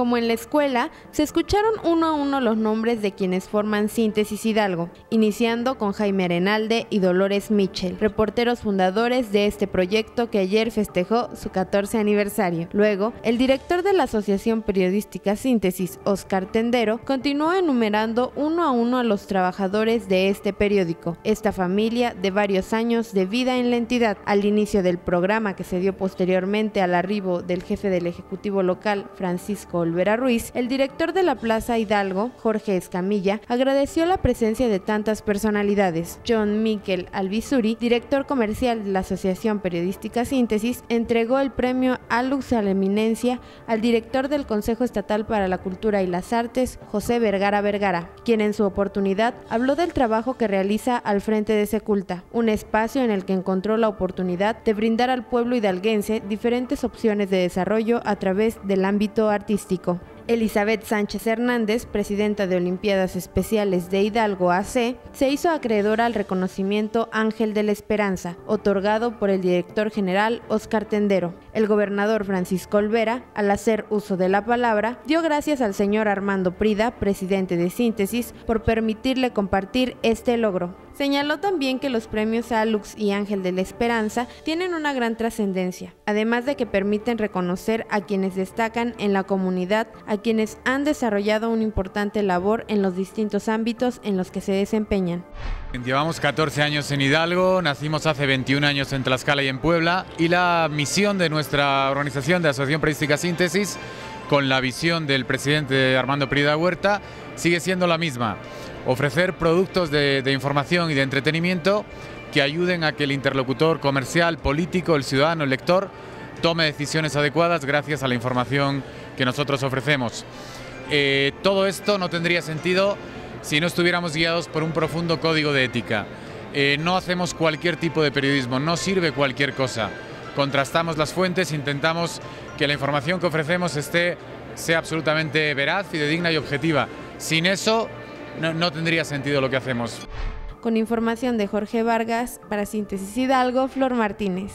Como en la escuela, se escucharon uno a uno los nombres de quienes forman Síntesis Hidalgo, iniciando con Jaime Arenalde y Dolores Mitchell, reporteros fundadores de este proyecto que ayer festejó su 14 aniversario. Luego, el director de la Asociación Periodística Síntesis, Oscar Tendero, continuó enumerando uno a uno a los trabajadores de este periódico, esta familia de varios años de vida en la entidad. Al inicio del programa que se dio posteriormente al arribo del jefe del Ejecutivo local, Francisco Olvera Ruiz, el director de la Plaza Hidalgo, Jorge Escamilla, agradeció la presencia de tantas personalidades. John Miquel Albizuri, director comercial de la Asociación Periodística Síntesis, entregó el premio Alux a la Eminencia al director del Consejo Estatal para la Cultura y las Artes, José Vergara Vergara, quien en su oportunidad habló del trabajo que realiza al frente de Seculta, un espacio en el que encontró la oportunidad de brindar al pueblo hidalguense diferentes opciones de desarrollo a través del ámbito artístico. Elizabeth Sánchez Hernández, presidenta de Olimpiadas Especiales de Hidalgo AC, se hizo acreedora al reconocimiento Ángel de la Esperanza, otorgado por el director general Oscar Tendero. El gobernador Francisco Olvera, al hacer uso de la palabra, dio gracias al señor Armando Prida, presidente de Síntesis, por permitirle compartir este logro. Señaló también que los premios Alux y Ángel de la Esperanza tienen una gran trascendencia, además de que permiten reconocer a quienes destacan en la comunidad, a quienes han desarrollado una importante labor en los distintos ámbitos en los que se desempeñan. Llevamos 14 años en Hidalgo, nacimos hace 21 años en Tlaxcala y en Puebla y la misión de nuestra organización de Asociación Periodística Síntesis, con la visión del presidente Armando Prida Huerta, sigue siendo la misma ofrecer productos de, información y de entretenimiento que ayuden a que el interlocutor comercial, político, el ciudadano, el lector, tome decisiones adecuadas gracias a la información que nosotros ofrecemos. Eh, todo esto no tendría sentido si no estuviéramos guiados por un profundo código de ética. Eh, no hacemos cualquier tipo de periodismo, no sirve cualquier cosa. Contrastamos las fuentes, intentamos que la información que ofrecemos esté, sea absolutamente veraz, fidedigna y objetiva. Sin eso, no, tendría sentido lo que hacemos. Con información de Jorge Vargas, para Síntesis Hidalgo, Flor Martínez.